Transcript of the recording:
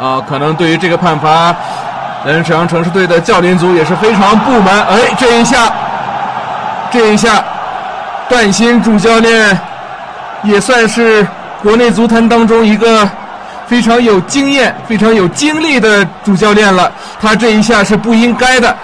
啊，可能对于这个判罚，嗯，沈阳城市队的教练组也是非常不满。哎，这一下、这一下，段鑫主教练也算是国内足坛当中一个非常有经验、非常有经历的主教练了，他这一下是不应该的。